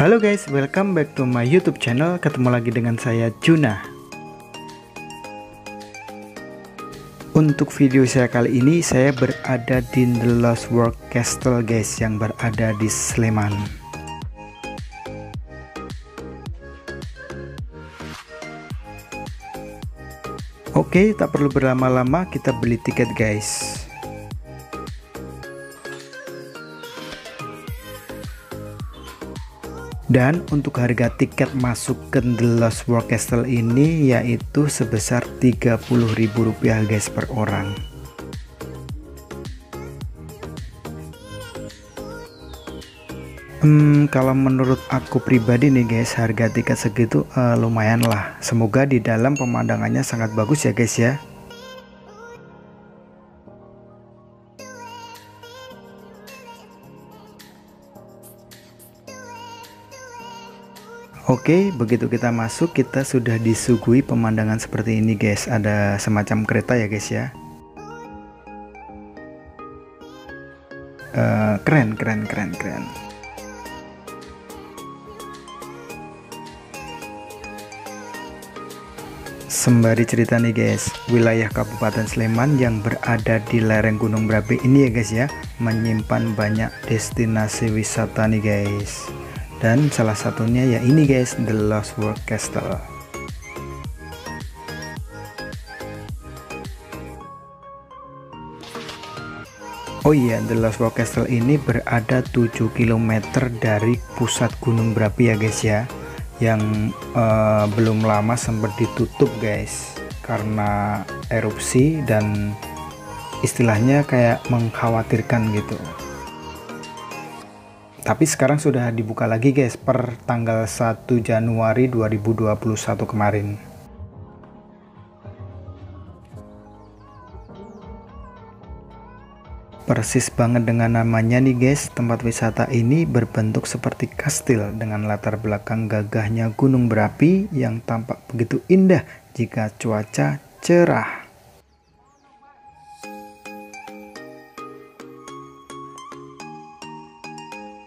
Halo guys, welcome back to my YouTube channel. Ketemu lagi dengan saya Juna. Untuk video saya kali ini, saya berada di The Lost World Castle guys, yang berada di Sleman. Oke, tak perlu berlama-lama, kita beli tiket guys. Dan untuk harga tiket masuk ke The Lost World Castle ini yaitu sebesar Rp30.000 guys per orang. Hmm, kalau menurut aku pribadi nih guys, harga tiket segitu uh, lumayan lah. Semoga di dalam pemandangannya sangat bagus ya guys ya. Oke, begitu kita masuk, kita sudah disuguhi pemandangan seperti ini, guys. Ada semacam kereta ya, guys ya. Uh, keren, keren, keren, keren. Sembari cerita nih guys, wilayah Kabupaten Sleman yang berada di lereng Gunung Berapi ini ya guys ya, menyimpan banyak destinasi wisata nih guys dan salah satunya ya ini guys The Lost World Castle Oh iya The Lost World Castle ini berada 7 km dari pusat gunung berapi ya guys ya. Yang uh, belum lama sempat ditutup guys karena erupsi dan istilahnya kayak mengkhawatirkan gitu tapi sekarang sudah dibuka lagi guys per tanggal 1 Januari 2021 kemarin. Persis banget dengan namanya nih guys. Tempat wisata ini berbentuk seperti kastil dengan latar belakang gagahnya gunung berapi yang tampak begitu indah jika cuaca cerah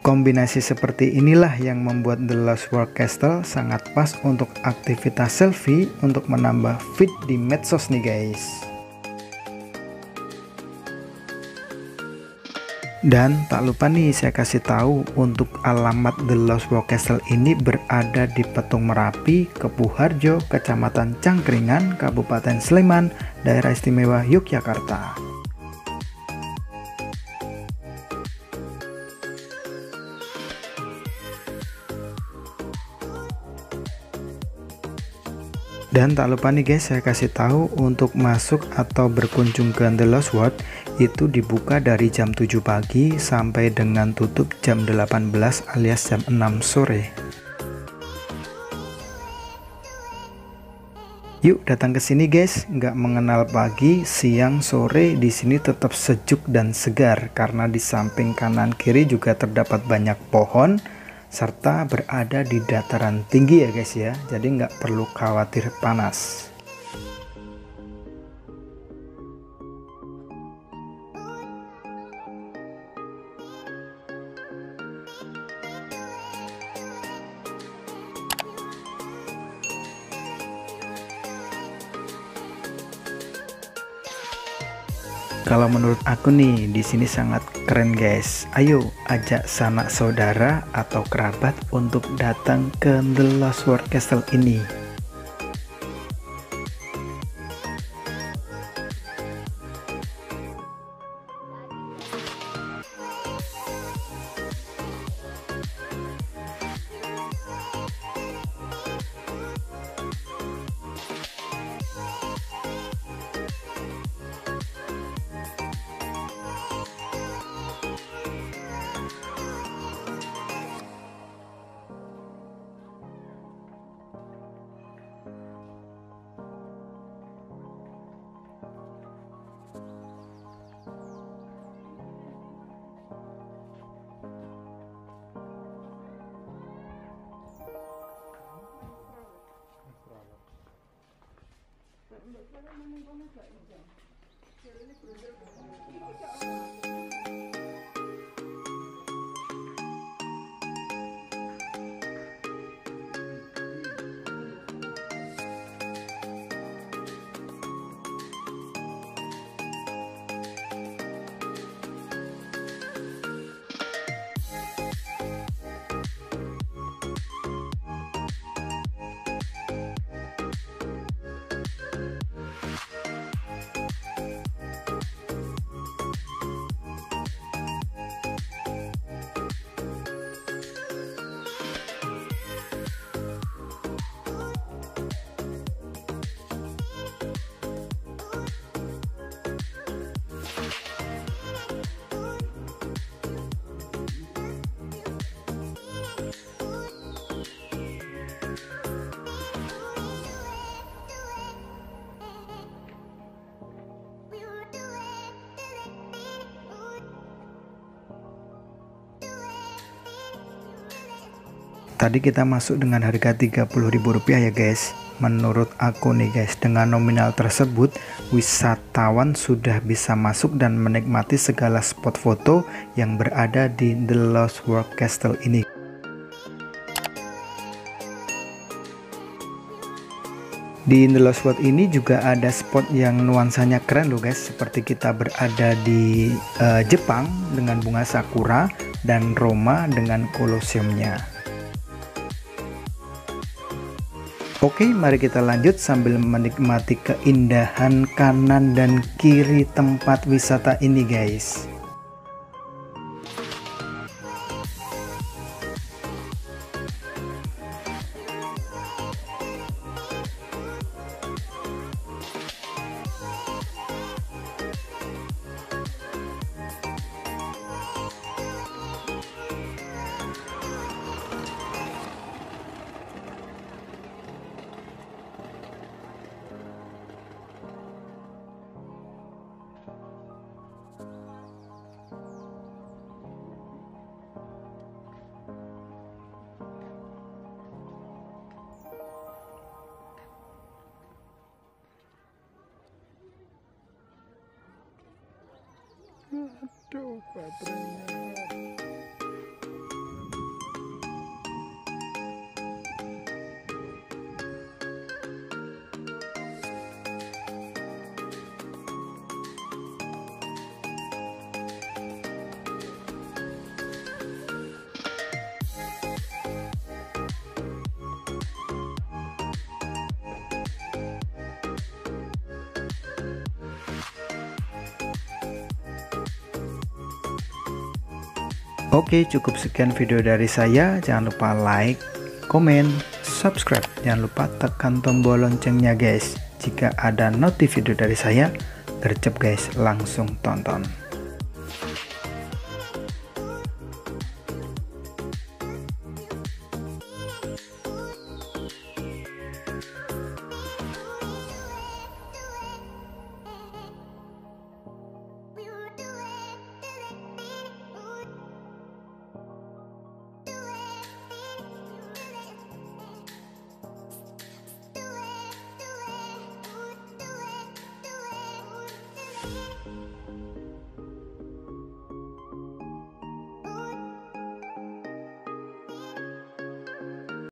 Kombinasi seperti inilah yang membuat The Lost World Castle sangat pas untuk aktivitas selfie untuk menambah feed di medsos nih guys. Dan tak lupa nih saya kasih tahu untuk alamat The Lost World Castle ini berada di Petung Merapi, Kepuharjo, Kecamatan Cangkringan, Kabupaten Sleman, Daerah Istimewa Yogyakarta. Dan tak lupa nih guys, saya kasih tahu untuk masuk atau berkunjung ke The Lost World itu dibuka dari jam 7 pagi sampai dengan tutup jam 18 alias jam 6 sore. Yuk datang ke sini guys, nggak mengenal pagi, siang, sore, di sini tetap sejuk dan segar karena di samping kanan kiri juga terdapat banyak pohon serta berada di dataran tinggi ya guys ya. Jadi nggak perlu khawatir panas Kalau menurut aku nih di sini sangat keren guys. Ayo ajak sanak saudara atau kerabat untuk datang ke The Lost World Castle ini. Tadi kita masuk dengan harga Rp30.000 ya guys. Menurut aku nih guys, dengan nominal tersebut, wisatawan sudah bisa masuk dan menikmati segala spot foto yang berada di The Lost World Castle ini. Di The Lost World ini juga ada spot yang nuansanya keren loh guys, seperti kita berada di uh, Jepang dengan bunga sakura dan Roma dengan kolosiumnya. Oke, mari kita lanjut sambil menikmati keindahan kanan dan kiri tempat wisata ini, guys. Chupa, Oke cukup sekian video dari saya. Jangan lupa like komen subscribe. Jangan lupa tekan tombol loncengnya guys. Jika ada notif video dari saya gercep guys. Langsung tonton